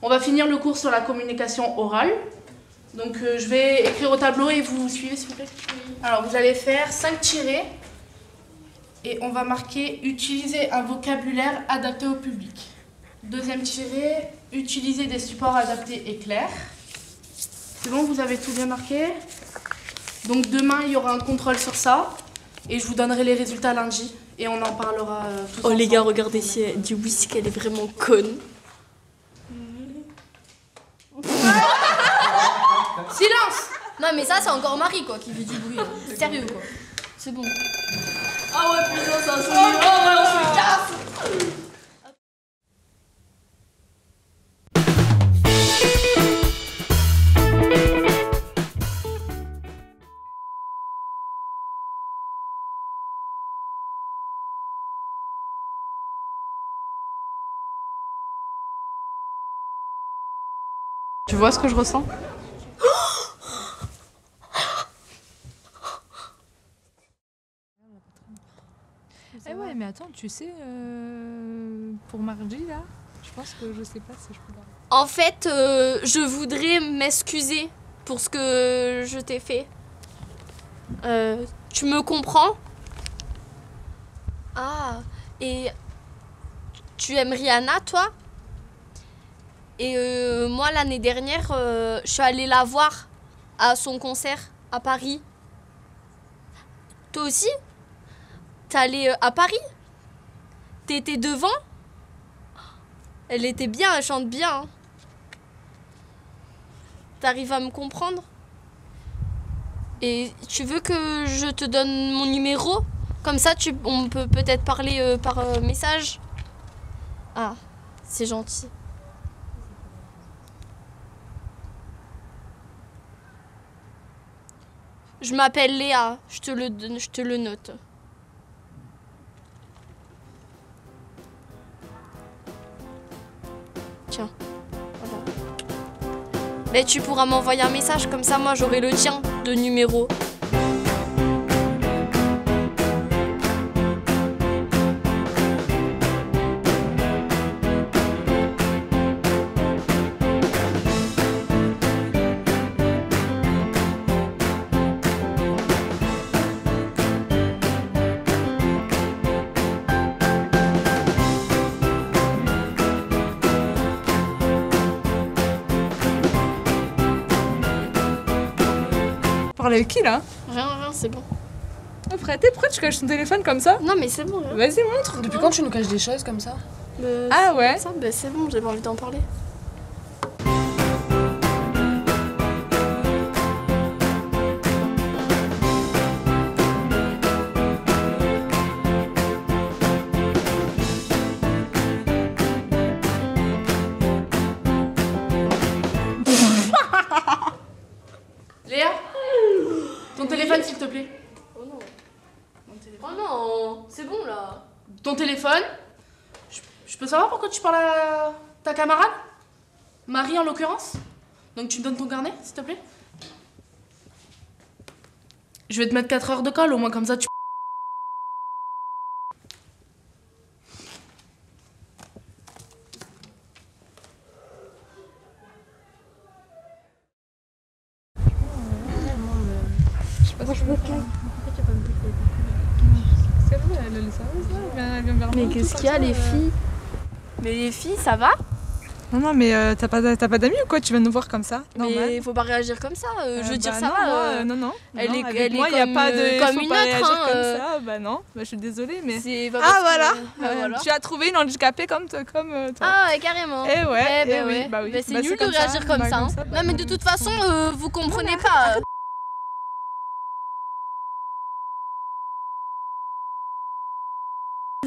On va finir le cours sur la communication orale. Donc euh, je vais écrire au tableau et vous suivez s'il vous plaît. Alors vous allez faire 5 tirés et on va marquer utiliser un vocabulaire adapté au public. Deuxième tiré, utiliser des supports adaptés et clairs. C'est bon, vous avez tout bien marqué? Donc demain il y aura un contrôle sur ça et je vous donnerai les résultats lundi et on en parlera euh, tous Oh les gars, regardez si elle oui, c'est qu'elle est vraiment conne. Non mais ça c'est encore Marie quoi qui fait du bruit. hein. Sérieux quoi. C'est bon. Ah ouais, putain, un souvenir. Oh ouais, on se casse. Tu vois ce que je ressens? Ouais, mais attends, tu sais, euh, pour Margie, là, je pense que je sais pas si je peux. En fait, euh, je voudrais m'excuser pour ce que je t'ai fait. Euh, tu me comprends? Ah, et tu aimes Rihanna, toi? Et euh, moi, l'année dernière, euh, je suis allée la voir à son concert à Paris. Toi aussi? T'es allée euh, à Paris? T'étais devant? Elle était bien, elle chante bien. hein. T'arrives à me comprendre? Et tu veux que je te donne mon numéro? Comme ça, tu, on peut peut-être parler euh, par euh, message. Ah, c'est gentil. Je m'appelle Léa, je te le, je te le note. Mais tu pourras m'envoyer un message, comme ça moi j'aurai le tien de numéro. Avec qui, là Rien, rien, c'est bon. Oh, Frère, pourquoi tu caches ton téléphone comme ça Non mais c'est bon. Vas-y, montre. Depuis quand tu nous caches des choses comme ça Le- Ah ouais Ça, ben c'est bon, j'ai pas envie d'en parler. Ton téléphone. Je, peux savoir pourquoi tu parles à ta camarade? Marie en l'occurrence? Donc tu me donnes ton carnet s'il te plaît? Je vais te mettre 4 heures de colle au moins comme ça tu... Je sais pas elle là vient, elle vient vers moi, Mais qu'est-ce qu'il y a ça, les euh. filles? Mais les filles, ça va? Non, non, mais euh, t'as pas, t'as pas d'amis ou quoi? Tu viens nous voir comme ça Mais Normal? il faut pas réagir comme ça. euh, je veux Euh, dire, bah ça non, va. moi, euh, euh, non, non. elle non, est- avec elle est moi, il y a comme, pas de. euh, comme faut une pas autre, réagir hein, comme euh. ça. Bah non, bah, je suis désolée, mais. c'est pas Ah parce que- voilà, Ah, Euh, voilà. Tu as trouvé une handicapée comme, toi- comme euh, toi. Ah ouais, carrément. Eh ouais, Eh eh ben oui, ouais. bah oui. Bah, c'est Bah, nul de comme ça, réagir comme bah, ça. hein. bah, non mais de bah, toute façon, euh, vous comprenez pas.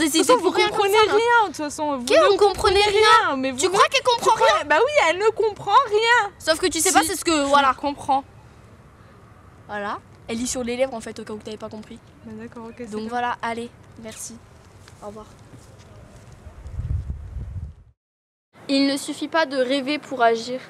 De toute C'est façon, pour vous rien comme comprenez ça, là. rien, de toute façon. Vous ne comprenait rien rien, mais vous Tu ne crois qu'elle comprend rien Bah oui, elle ne comprend rien. Sauf que tu sais Si, pas, c'est ce que voilà. Comprends. Voilà. Elle lit sur les lèvres en fait au cas où t'avais pas compris. Bah d'accord, ok. Donc voilà, allez, merci. Au revoir. Il ne suffit pas de rêver pour agir.